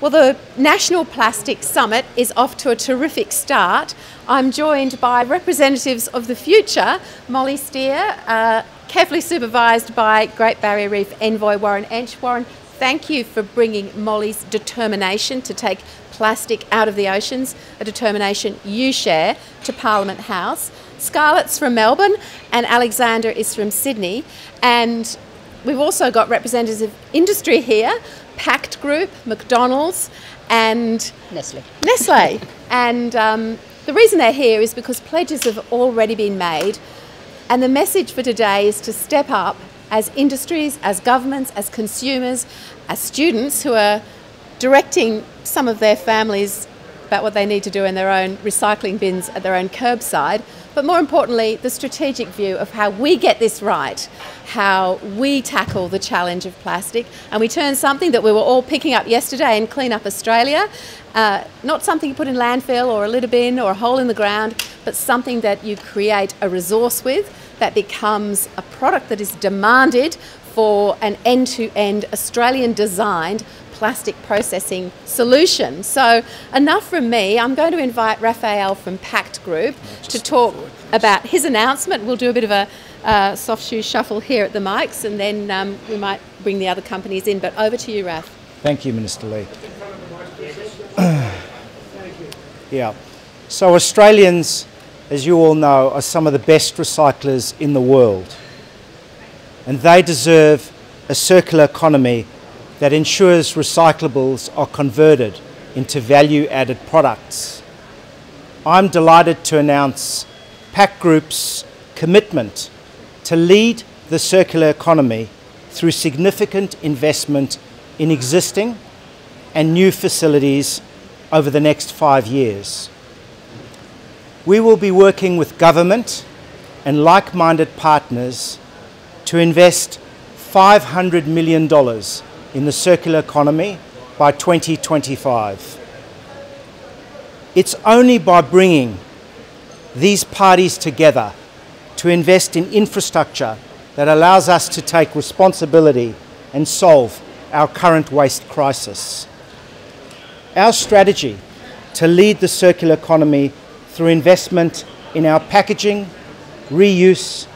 Well, the National Plastic Summit is off to a terrific start. I'm joined by representatives of the future, Molly Steer, uh, carefully supervised by Great Barrier Reef envoy Warren Entsch. Warren, thank you for bringing Molly's determination to take plastic out of the oceans, a determination you share, to Parliament House. Scarlett's from Melbourne and Alexander is from Sydney. And we've also got representatives of industry here, Pact Group, McDonald's, and Nestle. Nestle. and um, the reason they're here is because pledges have already been made. And the message for today is to step up as industries, as governments, as consumers, as students who are directing some of their families about what they need to do in their own recycling bins at their own curbside, but more importantly, the strategic view of how we get this right, how we tackle the challenge of plastic, and we turn something that we were all picking up yesterday in Clean Up Australia, uh, not something you put in landfill or a litter bin or a hole in the ground, but something that you create a resource with that becomes a product that is demanded for an end to end Australian designed plastic processing solution. So, enough from me. I'm going to invite Raphael from Pact Group to talk about his announcement. We'll do a bit of a uh, soft shoe shuffle here at the mics and then um, we might bring the other companies in. But over to you, Raf. Thank you, Minister Ley. yeah. So, Australians, as you all know, are some of the best recyclers in the world. And they deserve a circular economy that ensures recyclables are converted into value added products. I'm delighted to announce Pact Group's commitment to lead the circular economy through significant investment in existing and new facilities over the next five years. We will be working with government and like minded partners to invest $500 million in the circular economy by 2025. It's only by bringing these parties together to invest in infrastructure that allows us to take responsibility and solve our current waste crisis. Our strategy to lead the circular economy through investment in our packaging, reuse,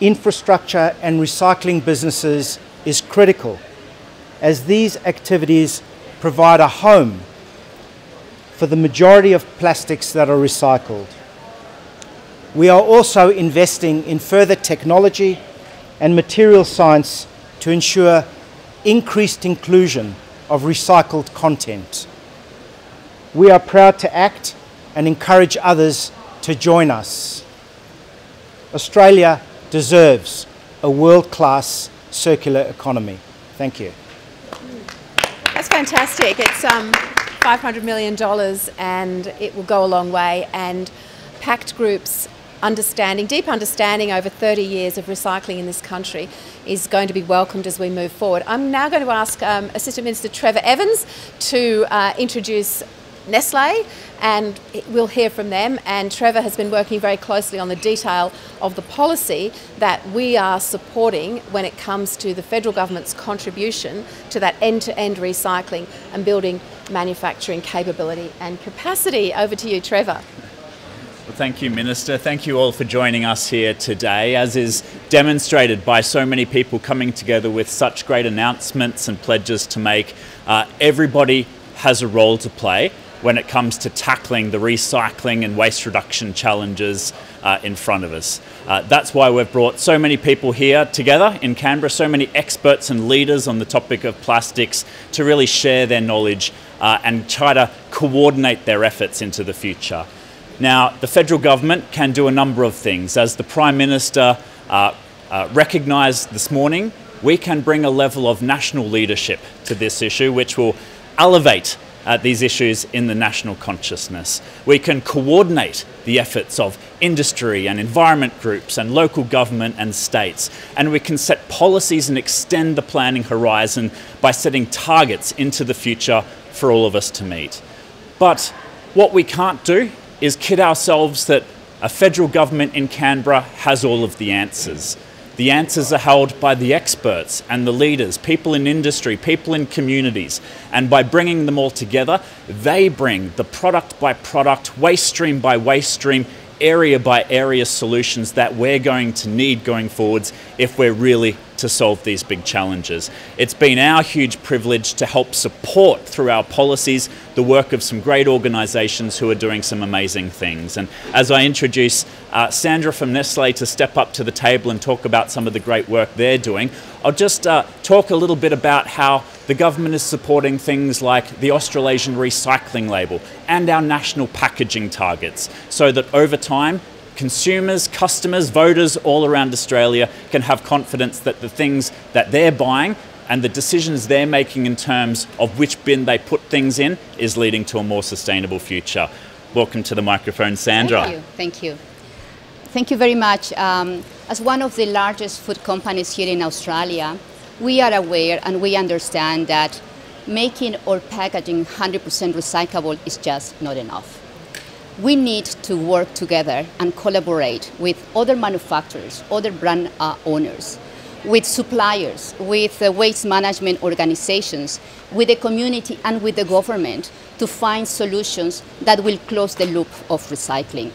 infrastructure and recycling businesses is critical as these activities provide a home for the majority of plastics that are recycled. We are also investing in further technology and material science to ensure increased inclusion of recycled content. We are proud to act and encourage others to join us. Australia deserves a world-class circular economy. Thank you. Fantastic. It's um, $500 million and it will go a long way. And Pact Group's understanding, deep understanding over 30 years of recycling in this country is going to be welcomed as we move forward. I'm now going to ask um, Assistant Minister Trevor Evans to uh, introduce Nestle and we'll hear from them. And Trevor has been working very closely on the detail of the policy that we are supporting when it comes to the federal government's contribution to that end to end recycling and building manufacturing capability and capacity. Over to you, Trevor. Well, thank you, Minister. Thank you all for joining us here today, as is demonstrated by so many people coming together with such great announcements and pledges to make. Uh, everybody has a role to play when it comes to tackling the recycling and waste reduction challenges uh, in front of us. Uh, that's why we've brought so many people here together in Canberra, so many experts and leaders on the topic of plastics to really share their knowledge uh, and try to coordinate their efforts into the future. Now, the federal government can do a number of things. As the Prime Minister uh, uh, recognised this morning, we can bring a level of national leadership to this issue, which will elevate uh, these issues in the national consciousness. We can coordinate the efforts of industry and environment groups and local government and states. And we can set policies and extend the planning horizon by setting targets into the future for all of us to meet. But what we can't do is kid ourselves that a federal government in Canberra has all of the answers. The answers are held by the experts and the leaders, people in industry, people in communities. And by bringing them all together, they bring the product by product, waste stream by waste stream, area by area solutions that we're going to need going forwards if we're really to solve these big challenges. It's been our huge privilege to help support through our policies the work of some great organisations who are doing some amazing things. And as I introduce uh, Sandra from Nestle to step up to the table and talk about some of the great work they're doing, I'll just uh, talk a little bit about how the government is supporting things like the Australasian Recycling Label and our national packaging targets so that over time consumers, customers, voters all around Australia can have confidence that the things that they're buying and the decisions they're making in terms of which bin they put things in is leading to a more sustainable future. Welcome to the microphone, Sandra. Thank you. Thank you. Thank you very much. Um, as one of the largest food companies here in Australia, we are aware and we understand that making our packaging 100% recyclable is just not enough we need to work together and collaborate with other manufacturers, other brand uh, owners, with suppliers, with uh, waste management organizations, with the community and with the government to find solutions that will close the loop of recycling.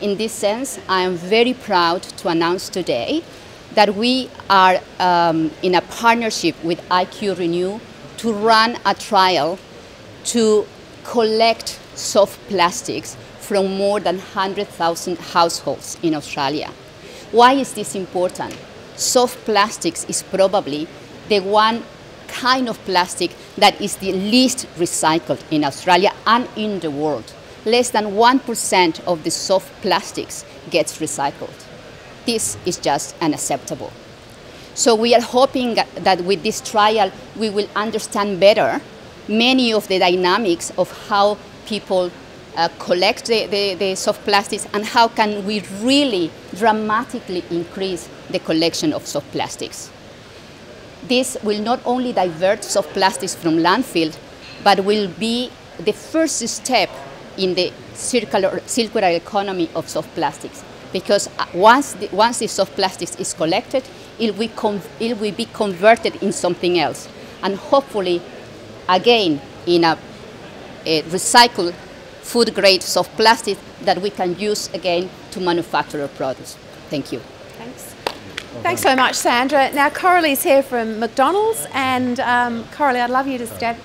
In this sense, I am very proud to announce today that we are um, in a partnership with IQ Renew to run a trial to collect soft plastics from more than 100,000 households in Australia. Why is this important? Soft plastics is probably the one kind of plastic that is the least recycled in Australia and in the world. Less than 1% of the soft plastics gets recycled. This is just unacceptable. So we are hoping that with this trial we will understand better many of the dynamics of how people uh, collect the, the, the, soft plastics and how can we really dramatically increase the collection of soft plastics. This will not only divert soft plastics from landfill, but will be the first step in the circular, circular economy of soft plastics. Because uh, once the, once the soft plastics is collected, it will, it will be converted in something else. And hopefully, again, in a, a recycled food grade soft plastic that we can use again to manufacture our products. Thank you. Thanks. Thanks so much, Sandra. Now, Coralie's here from McDonald's, and um, Coralie, I'd love you to step,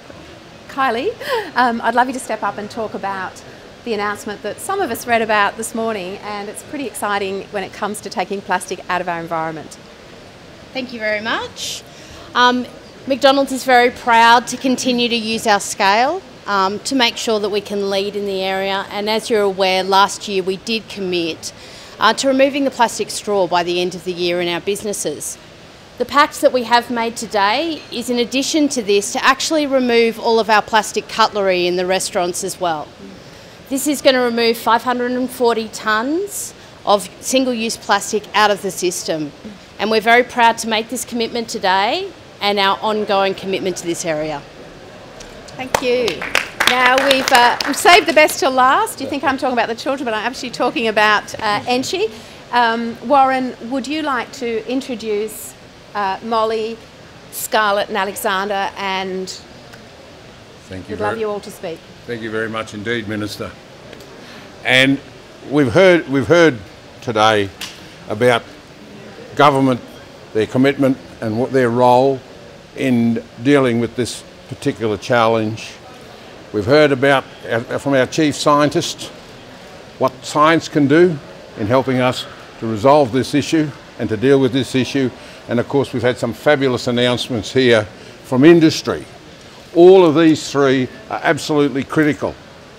Kylie, um, I'd love you to step up and talk about the announcement that some of us read about this morning, and it's pretty exciting when it comes to taking plastic out of our environment. Thank you very much. Um, McDonald's is very proud to continue to use our scale um, to make sure that we can lead in the area. And as you're aware, last year we did commit uh, to removing the plastic straw by the end of the year in our businesses. The pact that we have made today is in addition to this to actually remove all of our plastic cutlery in the restaurants as well. This is going to remove 540 tonnes of single-use plastic out of the system. And we're very proud to make this commitment today and our ongoing commitment to this area. Thank you. Now we've, uh, we've saved the best till last. You think I'm talking about the children, but I'm actually talking about uh, Enchi. Um, Warren, would you like to introduce uh, Molly, Scarlett, and Alexander? And thank you. We'd love you all to speak. Thank you very much indeed, Minister. And we've heard we've heard today about government, their commitment, and what their role in dealing with this particular challenge. We've heard about uh, from our chief scientist what science can do in helping us to resolve this issue and to deal with this issue. And of course, we've had some fabulous announcements here from industry. All of these three are absolutely critical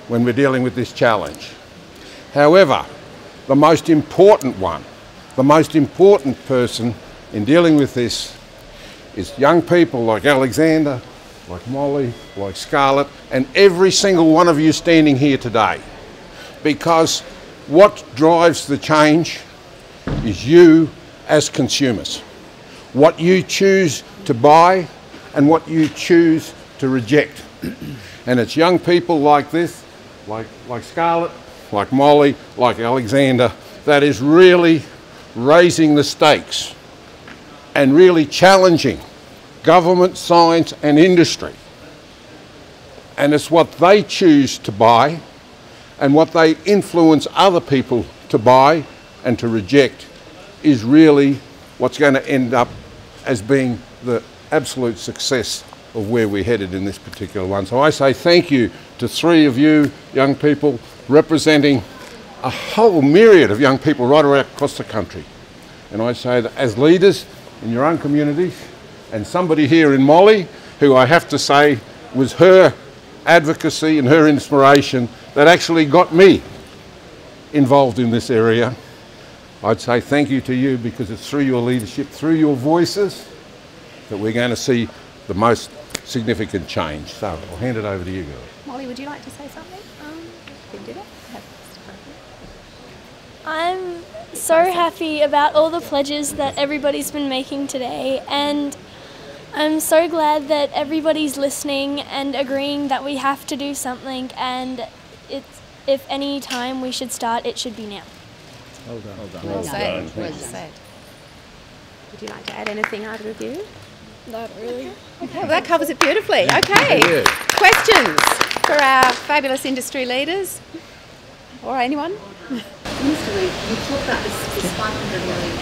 when we're dealing with this challenge. However, the most important one, the most important person in dealing with this is young people like Alexander, like Molly, like Scarlett, and every single one of you standing here today. Because what drives the change is you as consumers. What you choose to buy and what you choose to reject. and it's young people like this, like, like Scarlett, like Molly, like Alexander, that is really raising the stakes and really challenging government, science, and industry. And it's what they choose to buy and what they influence other people to buy and to reject is really what's going to end up as being the absolute success of where we're headed in this particular one. So I say thank you to three of you young people representing a whole myriad of young people right around across the country. And I say that as leaders in your own communities, and somebody here in Molly, who I have to say was her advocacy and her inspiration that actually got me involved in this area. I'd say thank you to you because it's through your leadership, through your voices, that we're going to see the most significant change. So I'll hand it over to you girls. Molly, would you like to say something? Um, can do that. I'm so happy about all the pledges that everybody's been making today, and I'm so glad that everybody's listening and agreeing that we have to do something, and it's, if any time we should start, it should be now. Well done. Well done. Well said. Well Well done. said. Would you like to add anything, either of you? Not really. Okay, well, that covers it beautifully. Okay. Questions for our fabulous industry leaders? Or anyone? Minister Reid, you talked about this, this $500 million.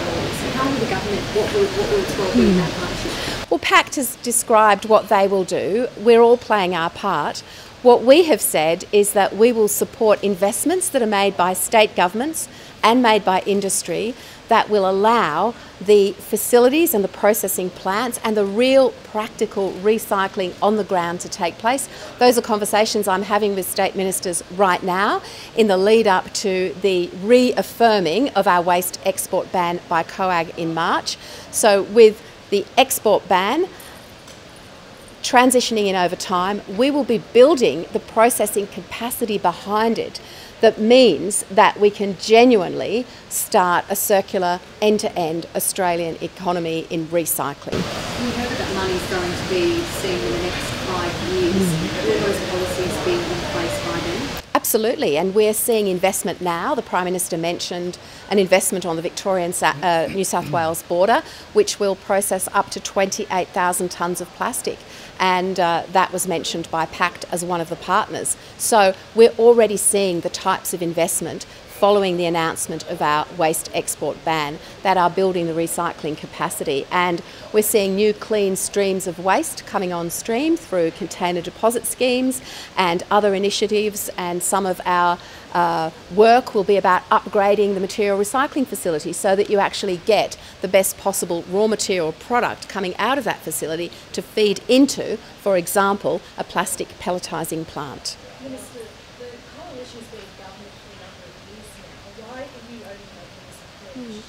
How will the government, what will, what will its role be in that partnership? Well, PACT has described what they will do. We're all playing our part. What we have said is that we will support investments that are made by state governments and made by industry that will allow the facilities and the processing plants and the real practical recycling on the ground to take place. Those are conversations I'm having with state ministers right now in the lead up to the reaffirming of our waste export ban by COAG in March. So, with the export ban, transitioning in over time, we will be building the processing capacity behind it that means that we can genuinely start a circular end to end Australian economy in recycling. We heard that money's going to be seen in the next five years. Mm. Will those Absolutely, and we're seeing investment now. The Prime Minister mentioned an investment on the Victorian uh, New South Wales border, which will process up to 28,000 tonnes of plastic. And uh, that was mentioned by PACT as one of the partners. So we're already seeing the types of investment following the announcement of our waste export ban that are building the recycling capacity. And we're seeing new clean streams of waste coming on stream through container deposit schemes and other initiatives. And some of our uh, work will be about upgrading the material recycling facility so that you actually get the best possible raw material product coming out of that facility to feed into, for example, a plastic pelletising plant. Minister, the coalition's been in government for a number of years now. Why are you only making this pledge?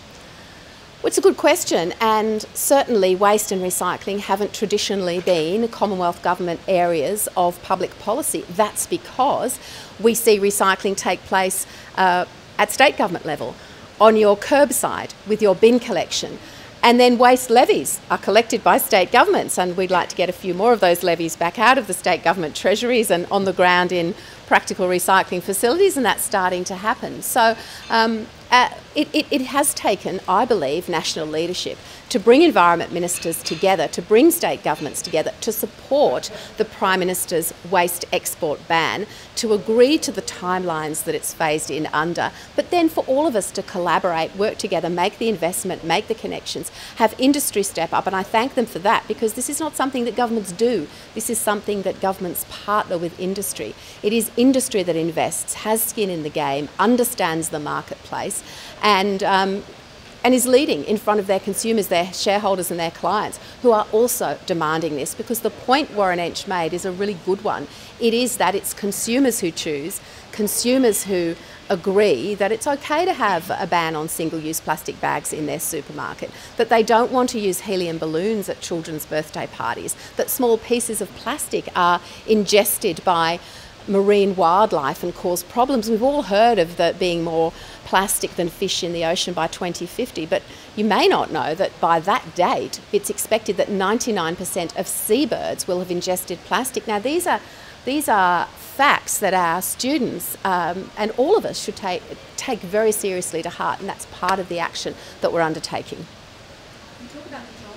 Well, it's a good question, and certainly waste and recycling haven't traditionally been Commonwealth Government areas of public policy. That's because we see recycling take place uh, at state government level, on your curbside with your bin collection. And then waste levies are collected by state governments, and we'd like to get a few more of those levies back out of the state government treasuries and on the ground in practical recycling facilities, and that's starting to happen. So um, uh, it, it, it has taken, I believe, national leadership to bring environment ministers together, to bring state governments together, to support the Prime Minister's waste export ban, to agree to the timelines that it's phased in under, but then for all of us to collaborate, work together, make the investment, make the connections, have industry step up, and I thank them for that because this is not something that governments do. This is something that governments partner with industry. It is industry that invests, has skin in the game, understands the marketplace, and um, and is leading in front of their consumers, their shareholders, and their clients, who are also demanding this because the point Warren Entsch made is a really good one. It is that it's consumers who choose, consumers who agree that it's okay to have a ban on single use plastic bags in their supermarket, that they don't want to use helium balloons at children's birthday parties, that small pieces of plastic are ingested by marine wildlife and cause problems. We've all heard of there being more plastic than fish in the ocean by 2050, but you may not know that by that date, it's expected that 99% of seabirds will have ingested plastic. Now, these are these are facts that our students um, and all of us should take take very seriously to heart, and that's part of the action that we're undertaking. You talk about the job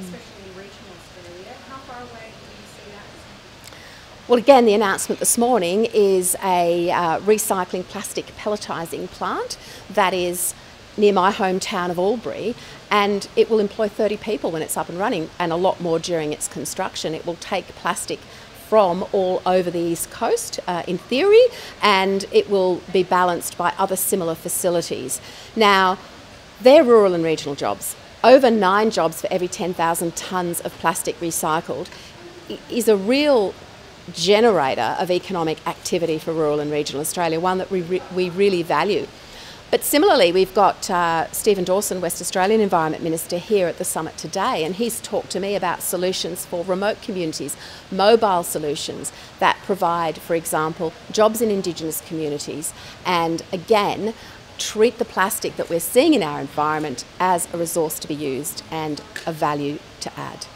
especially in regional Australia. How far away do you see that? Well, again, the announcement this morning is a uh, recycling plastic pelletising plant that is near my hometown of Albury, and it will employ 30 people when it's up and running, and a lot more during its construction. It will take plastic from all over the east coast uh, in theory, and it will be balanced by other similar facilities. Now, they're rural and regional jobs. Over nine jobs for every 10,000 tonnes of plastic recycled is a real generator of economic activity for rural and regional Australia, one that we, re- we really value. But similarly, we've got uh, Stephen Dawson, West Australian Environment Minister, here at the summit today, and he's talked to me about solutions for remote communities, mobile solutions that provide, for example, jobs in Indigenous communities, and again, treat the plastic that we're seeing in our environment as a resource to be used and a value to add.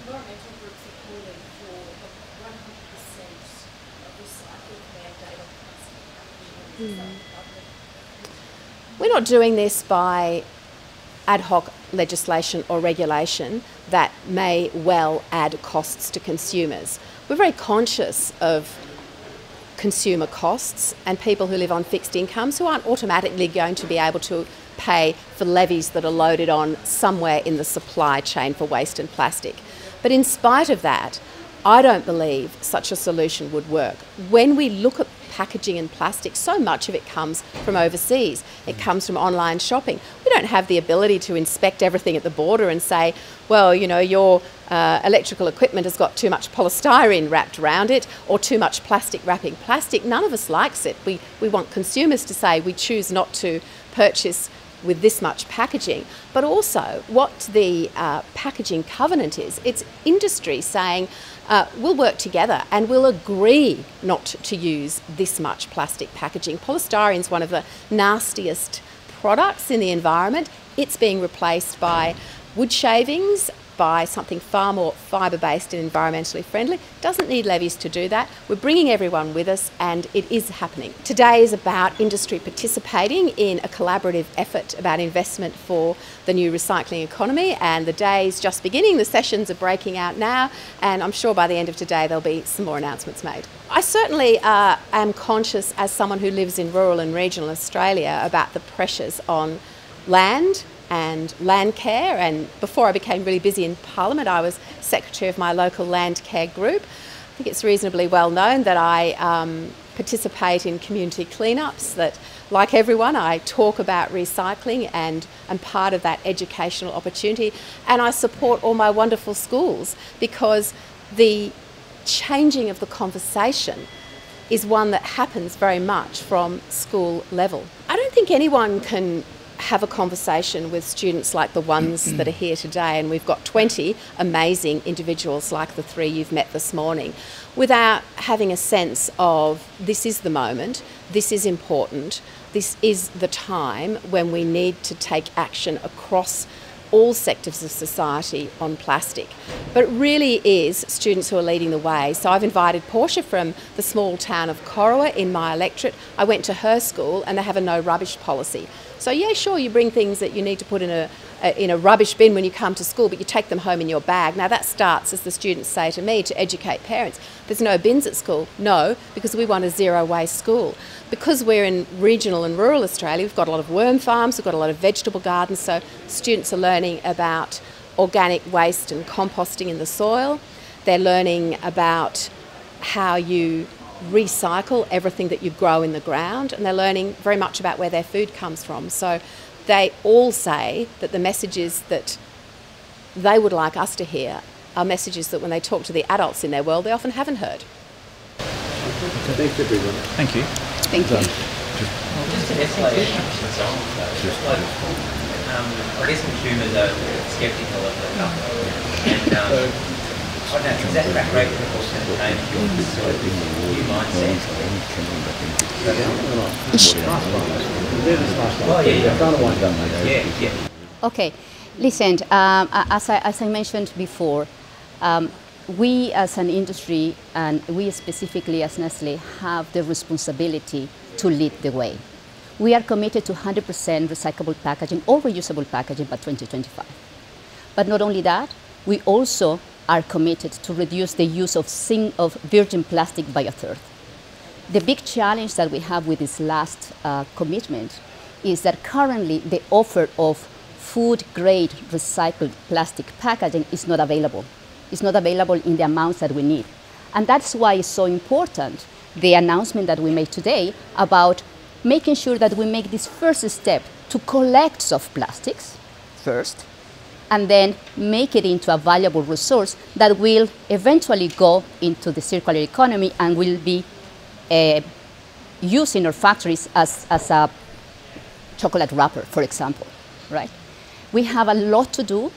Environmental groups are calling for a 100% recycling mandate on plastic packaging. Is that government We're not doing this by ad hoc legislation or regulation that may well add costs to consumers. We're very conscious of consumer costs and people who live on fixed incomes who aren't automatically going to be able to pay for levies that are loaded on somewhere in the supply chain for waste and plastic. But in spite of that, I don't believe such a solution would work. When we look at packaging and plastic, so much of it comes from overseas. It comes from online shopping. We don't have the ability to inspect everything at the border and say, well, you know, your uh, electrical equipment has got too much polystyrene wrapped around it or too much plastic wrapping plastic. None of us likes it. We, we want consumers to say we choose not to purchase with this much packaging, but also what the uh, packaging covenant is. It's industry saying uh, we'll work together and we'll agree not to use this much plastic packaging. Polystyrene is one of the nastiest products in the environment. It's being replaced by wood shavings by something far more fibre based and environmentally friendly. Doesn't need levies to do that. We're bringing everyone with us and it is happening. Today is about industry participating in a collaborative effort about investment for the new recycling economy and the day is just beginning. The sessions are breaking out now and I'm sure by the end of today there'll be some more announcements made. I certainly uh, am conscious as someone who lives in rural and regional Australia about the pressures on land and land care. And before I became really busy in Parliament, I was secretary of my local land care group. I think it's reasonably well known that I um, participate in community cleanups, that, like everyone, I talk about recycling and am part of that educational opportunity. And I support all my wonderful schools because the changing of the conversation is one that happens very much from school level. I don't think anyone can have a conversation with students like the ones that are here today, and we've got 20 amazing individuals like the three you've met this morning, without having a sense of this is the moment, this is important, this is the time when we need to take action across all sectors of society on plastic. But it really is students who are leading the way. So I've invited Portia from the small town of Corowa in my electorate. I went to her school and they have a no rubbish policy. So yeah, sure, you bring things that you need to put in a, a, in a rubbish bin when you come to school, but you take them home in your bag. Now that starts, as the students say to me, to educate parents. There's no bins at school. No, because we want a zero waste school. Because we're in regional and rural Australia, we've got a lot of worm farms, we've got a lot of vegetable gardens, so students are learning about organic waste and composting in the soil. They're learning about how you recycle everything that you grow in the ground, and they're learning very much about where their food comes from. So they all say that the messages that they would like us to hear are messages that when they talk to the adults in their world, they often haven't heard. Thanks, everyone. Thank you. Thank you. Just to escalate um, I guess consumers are sceptical of the company. And um, New yeah, yeah, yeah. Okay, listen, um, as, I, as I mentioned before, um, we as an industry and we specifically as Nestle have the responsibility to lead the way. We are committed to 100% recyclable packaging or reusable packaging by 2025. But not only that, we also are committed to reduce the use of, of virgin plastic by a third. The big challenge that we have with this last uh, commitment is that currently the offer of food grade recycled plastic packaging is not available. It's not available in the amounts that we need. And that's why it's so important the announcement that we made today about making sure that we make this first step to collect soft plastics first and then make it into a valuable resource that will eventually go into the circular economy and will be uh, used in our factories as, as a chocolate wrapper, for example, right? We have a lot to do.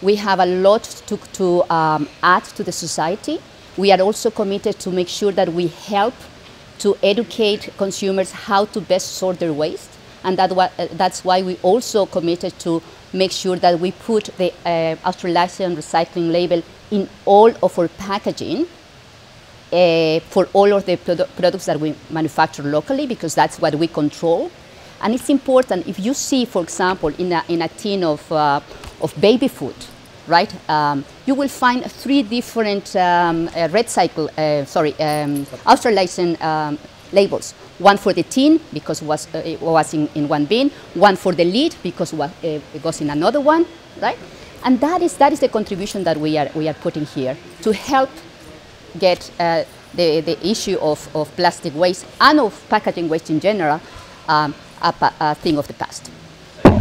We have a lot to, to um, add to the society. We are also committed to make sure that we help to educate consumers how to best sort their waste. And that, uh, that's why we also committed to make sure that we put the uh, Australasian recycling label in all of our packaging uh, for all of the produ products that we manufacture locally because that's what we control. And it's important if you see, for example, in a, in a tin of, uh, of baby food, right? Um, you will find three different um, uh, REDcycle, uh, sorry, um, Australasian um, labels. One for the tin because it was, uh, it was in, in one bin, one for the lid because uh, it goes in another one, right? And that is, that is the contribution that we are, we are putting here to help get uh, the, the issue of, of plastic waste and of packaging waste in general um, a, a, thing of the past. Yeah,